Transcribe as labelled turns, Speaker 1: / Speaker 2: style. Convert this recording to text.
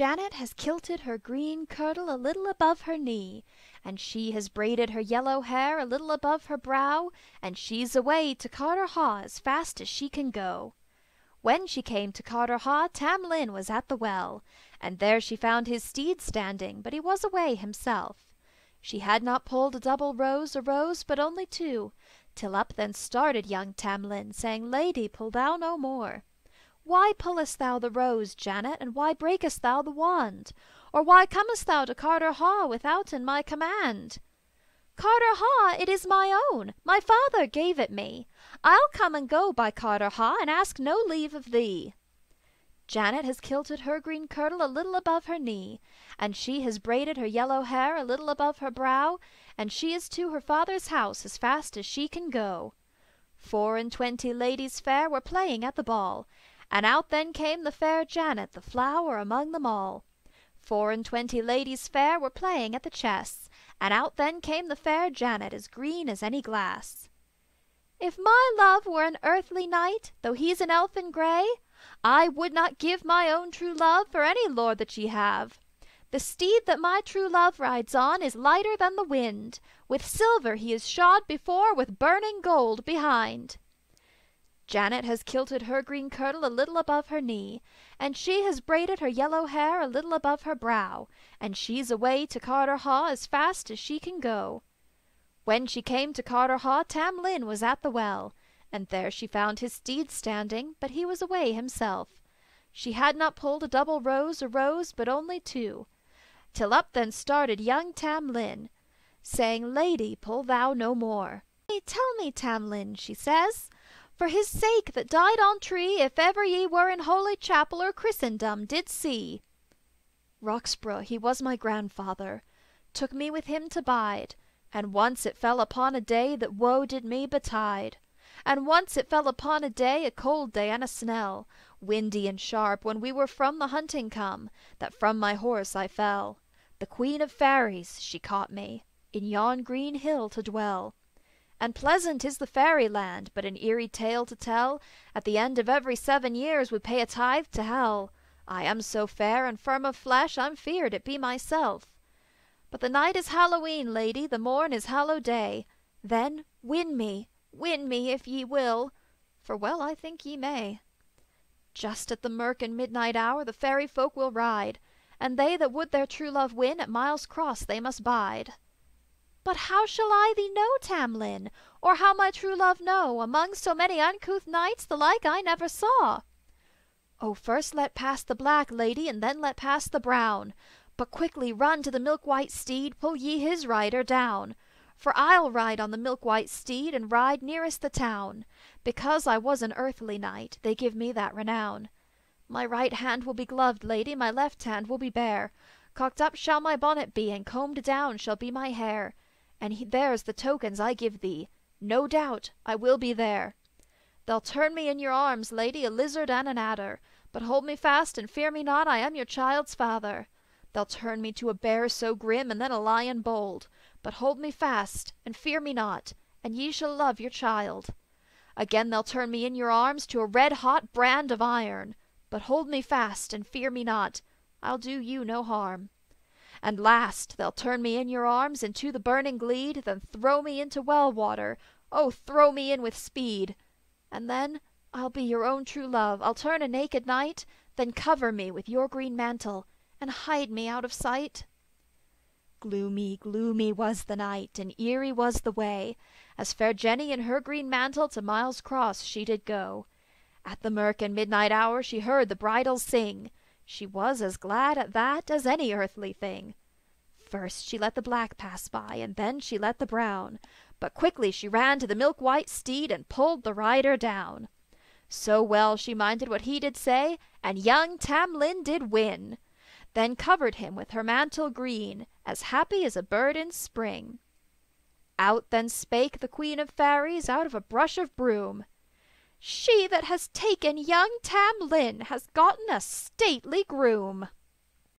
Speaker 1: Janet has kilted her green kirtle a little above her knee, And she has braided her yellow hair a little above her brow, And she's away to Carterhaugh as fast as she can go. When she came to Carterhaugh, Tam Lin was at the well, And there she found his steed standing, but he was away himself. She had not pulled a double rose a rose, but only two, Till up then started young Tam Lin, saying, "Lady, pull thou no more." "Why pullest thou the rose, Janet, and why breakest thou the wand? Or why comest thou to Carterhaugh withouten my command?" "Carterhaugh, it is my own, my father gave it me. I'll come and go by Carterhaugh, and ask no leave of thee." Janet has kilted her green kirtle a little above her knee, And she has braided her yellow hair a little above her brow, And she is to her father's house as fast as she can go. Four and twenty ladies fair were playing at the ball, And out then came the fair Janet, the flower among them all. Four and twenty ladies fair were playing at the chess, And out then came the fair Janet, as green as any glass. "If my love were an earthly knight, though he's an elfin gray, I would not give my own true love for any lord that ye have. The steed that my true love rides on is lighter than the wind, With silver he is shod before, with burning gold behind." Janet has kilted her green kirtle a little above her knee, And she has braided her yellow hair a little above her brow, And she's away to Carterhaugh as fast as she can go. When she came to Carterhaugh, Tam Lin was at the well, And there she found his steed standing, but he was away himself. She had not pulled a double rose a rose, but only two, Till up then started young Tam Lin, saying, "Lady, pull thou no more." "Tell me, Tam Lin," she says, "for his sake that died on tree, If ever ye were in holy chapel or Christendom did see." "Roxburgh he was my grandfather, Took me with him to bide, And once it fell upon a day that woe did me betide. And once it fell upon a day, a cold day and a snell, Windy and sharp, when we were from the hunting come, That from my horse I fell. The Queen of Fairies she caught me, In yon green hill to dwell. And pleasant is the fairy land, but an eerie tale to tell, At the end of every seven years we pay a tithe to hell. I am so fair and firm of flesh, I'm feared it be myself. But the night is Hallowe'en, lady, the morn is Hallow-day. Then win me, win me, if ye will, for well I think ye may. Just at the mirk and midnight hour the fairy folk will ride, And they that would their true love win, at Miles Cross they must bide. "But how shall I thee know, Tam Lin, or how my true love know, Among so many uncouth knights the like I never saw?" "Oh, first let pass the black, lady, and then let pass the brown, But quickly run to the milk white steed, pull ye his rider down, For I'll ride on the milk white steed, and ride nearest the town, Because I was an earthly knight, they give me that renown. My right hand will be gloved, lady, my left hand will be bare, Cocked up shall my bonnet be, and combed down shall be my hair. And there's the tokens I give thee. No doubt I will be there. They'll turn me in your arms, lady, a lizard and an adder, But hold me fast and fear me not, I am your child's father. They'll turn me to a bear so grim, and then a lion bold, But hold me fast and fear me not, and ye shall love your child. Again they'll turn me in your arms to a red hot brand of iron, But hold me fast and fear me not, I'll do you no harm. And last they'll turn me in your arms into the burning gleed, Then throw me into well water, oh, throw me in with speed! And then I'll be your own true love, I'll turn a naked knight, Then cover me with your green mantle, and hide me out of sight. Gloomy, gloomy was the night, and eerie was the way, As fair Jenny in her green mantle to Miles Cross she did go. At the mirk and midnight hour she heard the bridles sing, She was as glad at that as any earthly thing. First she let the black pass by, and then she let the brown, But quickly she ran to the milk white steed, and pulled the rider down. So well she minded what he did say, and young Tam Lin did win, Then covered him with her mantle green, as happy as a bird in spring. Out then spake the Queen of Fairies, out of a brush of broom, "She that has taken young Tam Lin has gotten a stately groom."